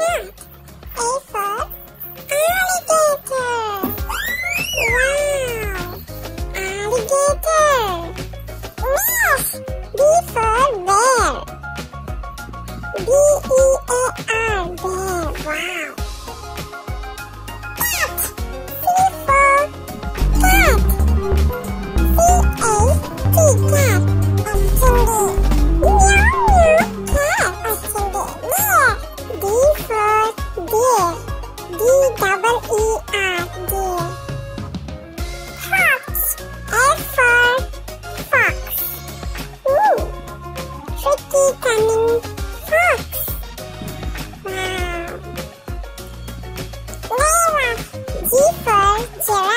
A for alligator. Wow, alligator. Yes, B for bear. B E A R bear. Wow. incoming fox. Wow. Lara, G for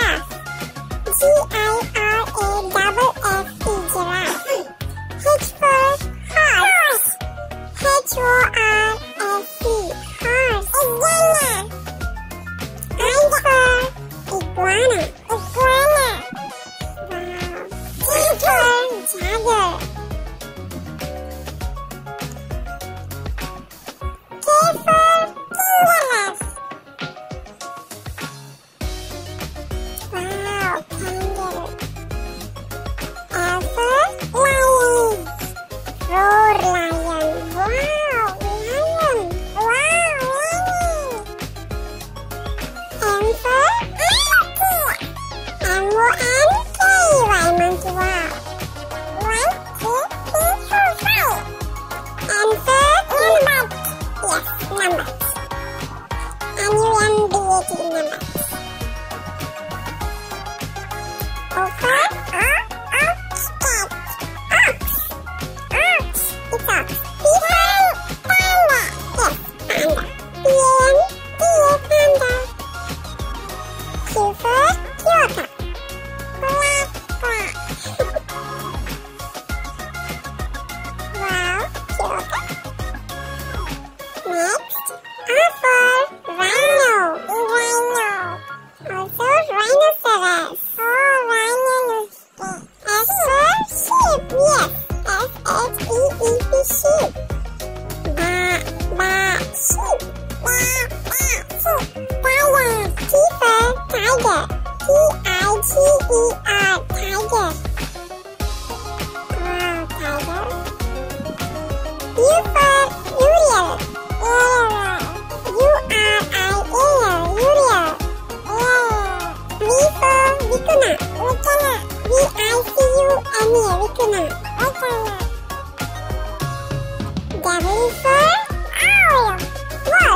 是蛙蛙是官网积分台的 T I T E R 台的。Daddy,